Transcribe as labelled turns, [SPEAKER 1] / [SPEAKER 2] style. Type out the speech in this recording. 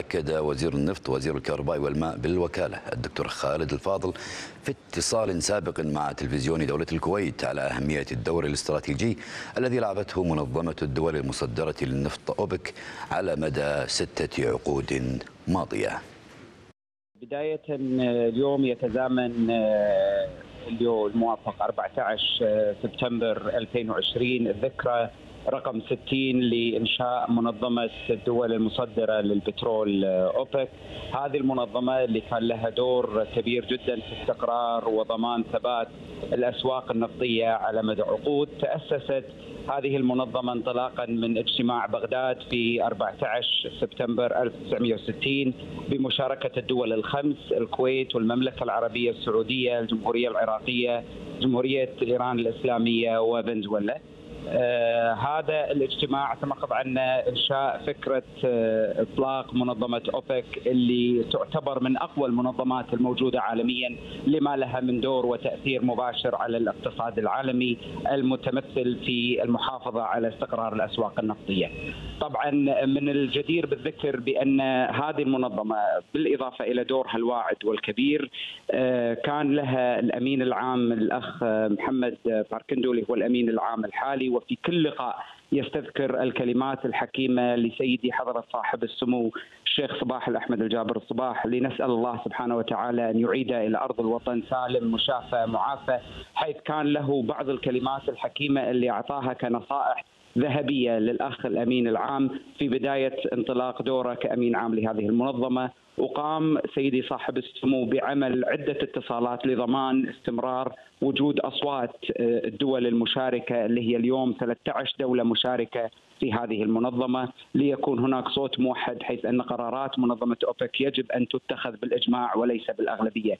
[SPEAKER 1] أكد وزير النفط وزير الكهرباء والماء بالوكالة الدكتور خالد الفاضل في اتصال سابق مع تلفزيون دولة الكويت على أهمية الدور الاستراتيجي الذي لعبته منظمة الدول المصدرة للنفط أوبك على مدى ستة عقود ماضية.
[SPEAKER 2] بداية اليوم يتزامن اليوم الموافق 14 سبتمبر 2020 الذكرى. رقم 60 لإنشاء منظمة الدول المصدرة للبترول أوبك. هذه المنظمة اللي كان لها دور كبير جدا في استقرار وضمان ثبات الأسواق النفطية على مدى عقود. تأسست هذه المنظمة انطلاقا من اجتماع بغداد في 14 سبتمبر 1960 بمشاركة الدول الخمس الكويت والمملكة العربية السعودية الجمهورية العراقية جمهورية إيران الإسلامية وفنزويلا. آه هذا الاجتماع تمخض عنا إنشاء فكرة آه إطلاق منظمة أوبك اللي تعتبر من أقوى المنظمات الموجودة عالميا لما لها من دور وتأثير مباشر على الاقتصاد العالمي المتمثل في المحافظة على استقرار الأسواق النفطية. طبعا من الجدير بالذكر بأن هذه المنظمة بالإضافة إلى دورها الواعد والكبير آه كان لها الأمين العام الأخ محمد باركندولي هو الأمين العام الحالي وفي كل لقاء يستذكر الكلمات الحكيمة لسيدي حضرة صاحب السمو الشيخ صباح الأحمد الجابر الصباح لنسأل الله سبحانه وتعالى أن يعيده إلى أرض الوطن سالم مشافى معافى حيث كان له بعض الكلمات الحكيمة اللي أعطاها كنصائح ذهبية للأخ الأمين العام في بداية انطلاق دوره كأمين عام لهذه المنظمة وقام سيدي صاحب السمو بعمل عدة اتصالات لضمان استمرار وجود أصوات الدول المشاركة اللي هي اليوم 13 دولة مشاركة في هذه المنظمة ليكون هناك صوت موحد حيث أن قرارات منظمة أوبك يجب أن تتخذ بالإجماع وليس بالأغلبية.